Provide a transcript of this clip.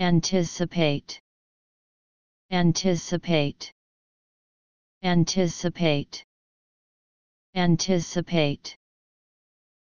anticipate. Anticipate. Anticipate. Anticipate.